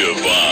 Goodbye.